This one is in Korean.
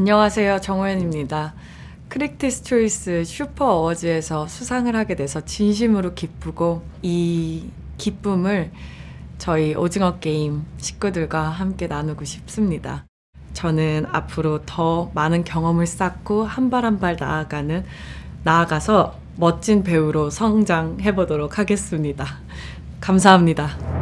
안녕하세요. 정호연입니다. 크리틱스 초이스 슈퍼 어워즈에서 수상을 하게 돼서 진심으로 기쁘고 이 기쁨을 저희 오징어 게임 식구들과 함께 나누고 싶습니다. 저는 앞으로 더 많은 경험을 쌓고 한 발 한 발 나아가는 나아가서 멋진 배우로 성장해 보도록 하겠습니다. 감사합니다.